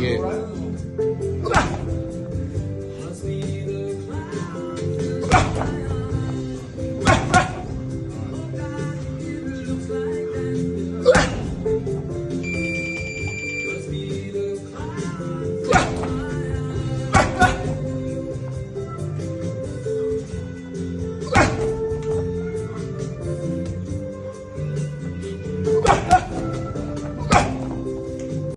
Yeah.